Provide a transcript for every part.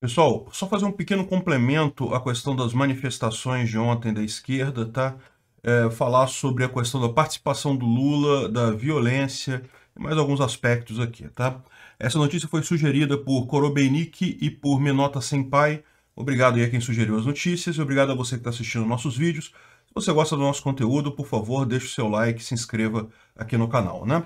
Pessoal, só fazer um pequeno complemento à questão das manifestações de ontem da esquerda, tá? É, falar sobre a questão da participação do Lula, da violência e mais alguns aspectos aqui, tá? Essa notícia foi sugerida por Korobeinik e por Menota Senpai. Obrigado aí a quem sugeriu as notícias e obrigado a você que está assistindo nossos vídeos. Se você gosta do nosso conteúdo, por favor, deixe o seu like, se inscreva aqui no canal, né?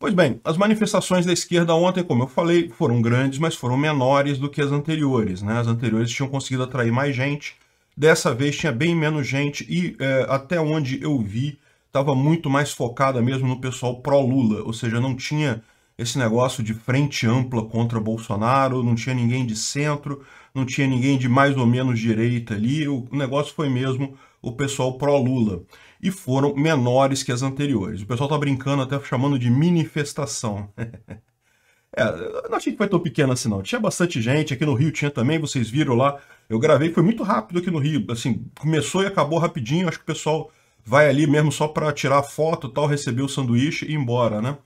Pois bem, as manifestações da esquerda ontem, como eu falei, foram grandes, mas foram menores do que as anteriores. Né? As anteriores tinham conseguido atrair mais gente, dessa vez tinha bem menos gente e é, até onde eu vi, estava muito mais focada mesmo no pessoal pró-Lula, ou seja, não tinha esse negócio de frente ampla contra Bolsonaro, não tinha ninguém de centro, não tinha ninguém de mais ou menos direita ali, o negócio foi mesmo o pessoal pró-Lula e foram menores que as anteriores. O pessoal está brincando até chamando de manifestação. é, não achei que foi tão pequena assim não. Tinha bastante gente, aqui no Rio tinha também, vocês viram lá. Eu gravei, foi muito rápido aqui no Rio. Assim, começou e acabou rapidinho. Acho que o pessoal vai ali mesmo só para tirar foto tal, receber o sanduíche e ir embora, né?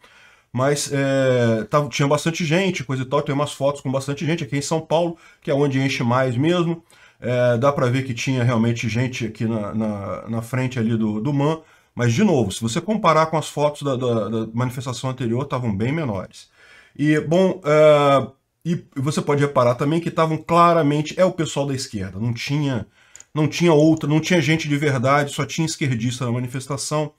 Mas é, tava, tinha bastante gente, coisa e tal. Tem umas fotos com bastante gente aqui em São Paulo, que é onde enche mais mesmo. É, dá para ver que tinha realmente gente aqui na, na, na, frente ali do, do MAN, mas de novo, se você comparar com as fotos da, da, da manifestação anterior, estavam bem menores. E, bom, é, e você pode reparar também que estavam claramente, é o pessoal da esquerda, não tinha, não tinha outra, não tinha gente de verdade, só tinha esquerdista na manifestação.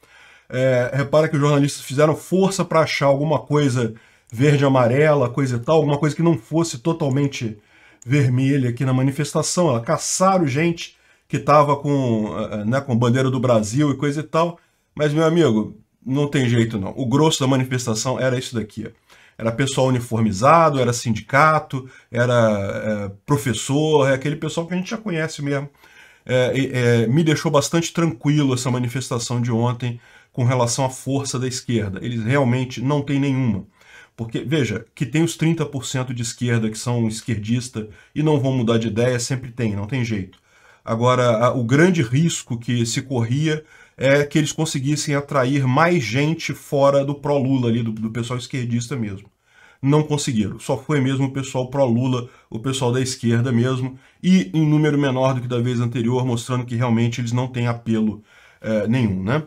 É, repara que os jornalistas fizeram força para achar alguma coisa verde-amarela, coisa e tal, alguma coisa que não fosse totalmente vermelha aqui na manifestação. Ela caçaram gente que estava com, eh, né, com bandeira do Brasil e coisa e tal. Mas, meu amigo, não tem jeito não. O grosso da manifestação era isso daqui. Era pessoal uniformizado, era sindicato, era é, professor, é aquele pessoal que a gente já conhece mesmo. É, é, me deixou bastante tranquilo essa manifestação de ontem com relação à força da esquerda. Eles realmente não têm nenhuma. Porque, veja, que tem os 30% de esquerda que são esquerdista e não vão mudar de ideia, sempre tem, não tem jeito. Agora, o grande risco que se corria é que eles conseguissem atrair mais gente fora do pró-Lula ali, do, do pessoal esquerdista mesmo. Não conseguiram, só foi mesmo o pessoal pró-Lula, o pessoal da esquerda mesmo, e em número menor do que da vez anterior, mostrando que realmente eles não têm apelo é, nenhum, né?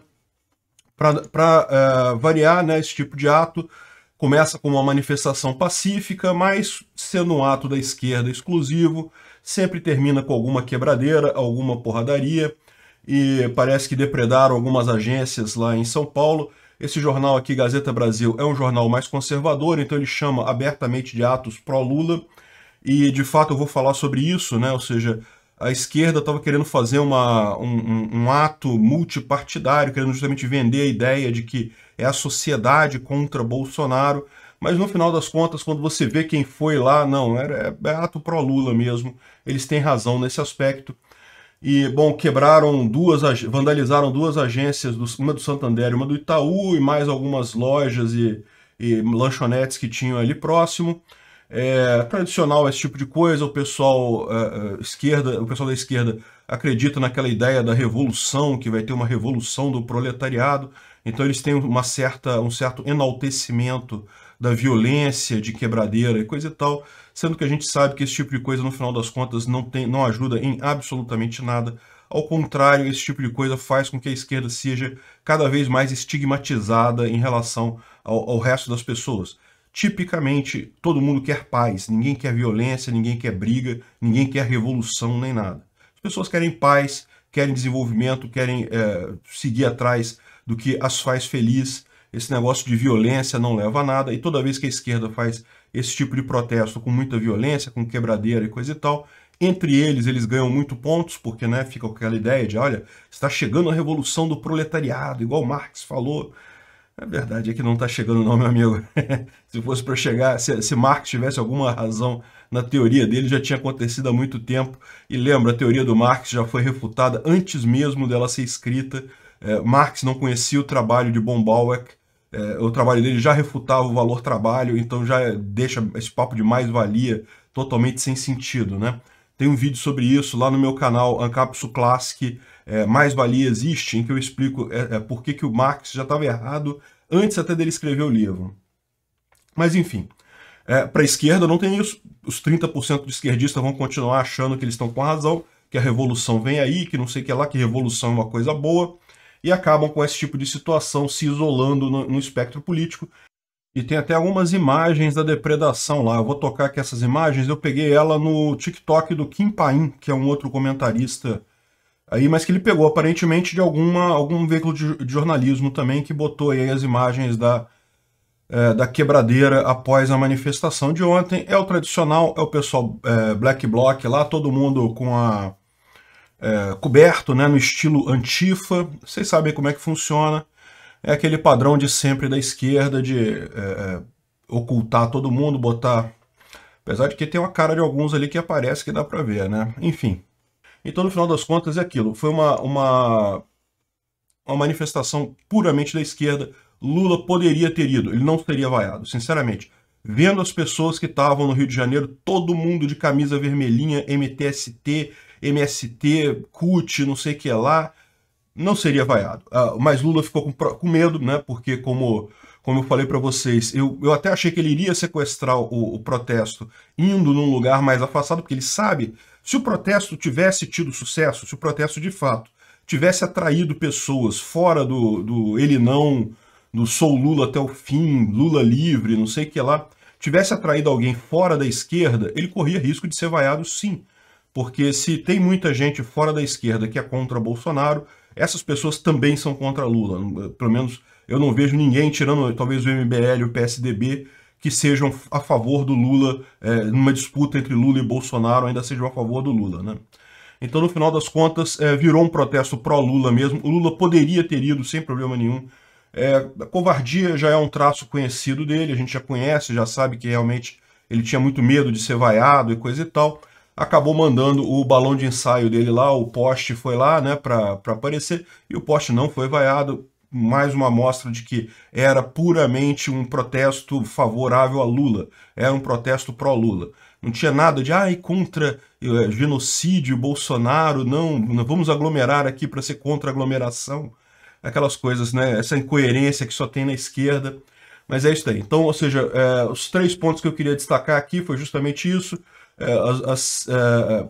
Para é, variar né, esse tipo de ato, Começa com uma manifestação pacífica, mas sendo um ato da esquerda exclusivo, sempre termina com alguma quebradeira, alguma porradaria, e parece que depredaram algumas agências lá em São Paulo. Esse jornal aqui, Gazeta Brasil, é um jornal mais conservador, então ele chama abertamente de atos pró-Lula, e de fato eu vou falar sobre isso, né? ou seja, a esquerda estava querendo fazer uma, um, um, ato multipartidário, querendo justamente vender a ideia de que é a sociedade contra Bolsonaro, mas no final das contas, quando você vê quem foi lá, não, é, é ato pró-Lula mesmo, eles têm razão nesse aspecto. E, bom, quebraram duas, vandalizaram duas agências, uma do Santander e uma do Itaú, e mais algumas lojas e, e lanchonetes que tinham ali próximo. É tradicional esse tipo de coisa, o pessoal uh, esquerda, o pessoal da esquerda acredita naquela ideia da revolução, que vai ter uma revolução do proletariado, então eles têm uma certa, um certo enaltecimento da violência, de quebradeira e coisa e tal, sendo que a gente sabe que esse tipo de coisa, no final das contas, não, tem, não ajuda em absolutamente nada. Ao contrário, esse tipo de coisa faz com que a esquerda seja cada vez mais estigmatizada em relação ao, ao resto das pessoas. Tipicamente, todo mundo quer paz, ninguém quer violência, ninguém quer briga, ninguém quer revolução nem nada. As pessoas querem paz, querem desenvolvimento, querem é, seguir atrás do que as faz feliz. Esse negócio de violência não leva a nada, e toda vez que a esquerda faz esse tipo de protesto com muita violência, com quebradeira e coisa e tal, entre eles, eles ganham muito pontos, porque né, fica aquela ideia de, olha, está chegando a revolução do proletariado, igual Marx falou, a verdade é que não está chegando não, meu amigo. se fosse para chegar, se, se Marx tivesse alguma razão na teoria dele, já tinha acontecido há muito tempo. E lembra, a teoria do Marx já foi refutada antes mesmo dela ser escrita. É, Marx não conhecia o trabalho de von Bauer. É, o trabalho dele já refutava o valor trabalho, então já deixa esse papo de mais-valia totalmente sem sentido, né? Tem um vídeo sobre isso lá no meu canal Ancapsu Classic, é, mais-valia existe, em que eu explico é, é, por que, que o Marx já estava errado antes até dele escrever o livro. Mas enfim, É, para a esquerda não tem isso. Os 30% de esquerdistas vão continuar achando que eles estão com razão, que a revolução vem aí, que não sei o que lá, que revolução é uma coisa boa, e acabam com esse tipo de situação se isolando no, no espectro político. E tem até algumas imagens da depredação lá. Eu vou tocar aqui essas imagens. Eu peguei ela no TikTok do Kim Paim, que é um outro comentarista aí, mas que ele pegou aparentemente de alguma, algum veículo de, de jornalismo também que botou aí as imagens da, é, da quebradeira após a manifestação de ontem. É o tradicional, é o pessoal é, Black Bloc lá, todo mundo com a é, coberto, né, no estilo antifa. Vocês sabem como é que funciona. É aquele padrão de sempre da esquerda de é, é, ocultar todo mundo, botar... Apesar de que tem uma cara de alguns ali que aparece que dá pra ver, né? Enfim. Então, no final das contas, é aquilo. Foi uma, uma, uma manifestação puramente da esquerda. Lula poderia ter ido, ele não teria vaiado, sinceramente. Vendo as pessoas que estavam no Rio de Janeiro, todo mundo de camisa vermelhinha, MTST, MST, CUT, não sei o que lá, não seria vaiado. Uh, mas Lula ficou com, com, medo, né? Porque, como, como eu falei para vocês, eu, eu até achei que ele iria sequestrar o, o protesto indo num lugar mais afastado, porque ele sabe se o protesto tivesse tido sucesso, se o protesto de fato tivesse atraído pessoas fora do, do ele não, do sou Lula até o fim, Lula livre, não sei o que lá, tivesse atraído alguém fora da esquerda, ele corria risco de ser vaiado sim. Porque se tem muita gente fora da esquerda que é contra Bolsonaro, essas pessoas também são contra Lula. Pelo menos eu não vejo ninguém, tirando talvez o MBL e o PSDB, que sejam a favor do Lula, é, numa disputa entre Lula e Bolsonaro, ainda sejam a favor do Lula, né? Então, no final das contas, é, virou um protesto pró-Lula mesmo. O Lula poderia ter ido sem problema nenhum. É, a covardia já é um traço conhecido dele, a gente já conhece, já sabe que realmente ele tinha muito medo de ser vaiado e coisa e tal. Acabou mandando o balão de ensaio dele lá, o poste foi lá, né, para aparecer, e o poste não foi vaiado mais uma amostra de que era puramente um protesto favorável a Lula, era um protesto pró-Lula. Não tinha nada de, ai, contra é, genocídio, Bolsonaro, não, não vamos aglomerar aqui para ser contra aglomeração. Aquelas coisas, né? Essa incoerência que só tem na esquerda. Mas é isso aí. Então, ou seja, é, os três pontos que eu queria destacar aqui foi justamente isso. É, as, é,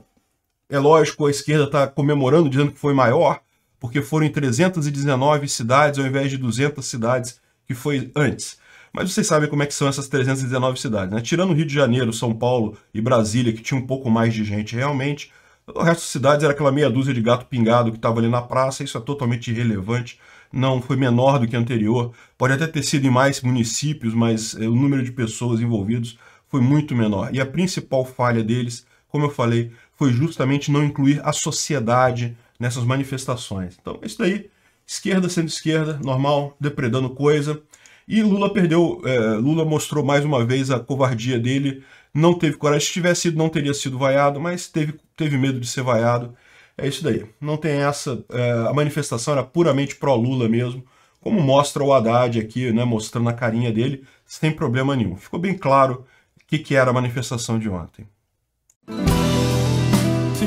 é lógico, a esquerda está comemorando, dizendo que foi maior, porque foram em 319 cidades ao invés de 200 cidades que foi antes. Mas vocês sabem como é que são essas 319 cidades, né? Tirando Rio de Janeiro, São Paulo e Brasília, que tinha um pouco mais de gente realmente, o resto das cidades era aquela meia dúzia de gato pingado que estava ali na praça, isso é totalmente irrelevante, não foi menor do que anterior. Pode até ter sido em mais municípios, mas eh, o número de pessoas envolvidas foi muito menor. E a principal falha deles, como eu falei, foi justamente não incluir a sociedade nessas manifestações. Então, isso daí, esquerda sendo esquerda, normal, depredando coisa. E Lula perdeu, é, Lula mostrou mais uma vez a covardia dele, não teve coragem, se tivesse sido, não teria sido vaiado, mas teve, teve medo de ser vaiado. É isso daí, não tem essa, é, a manifestação era puramente pró-Lula mesmo, como mostra o Haddad aqui, né, mostrando a carinha dele, sem problema nenhum. Ficou bem claro o que, que era a manifestação de ontem.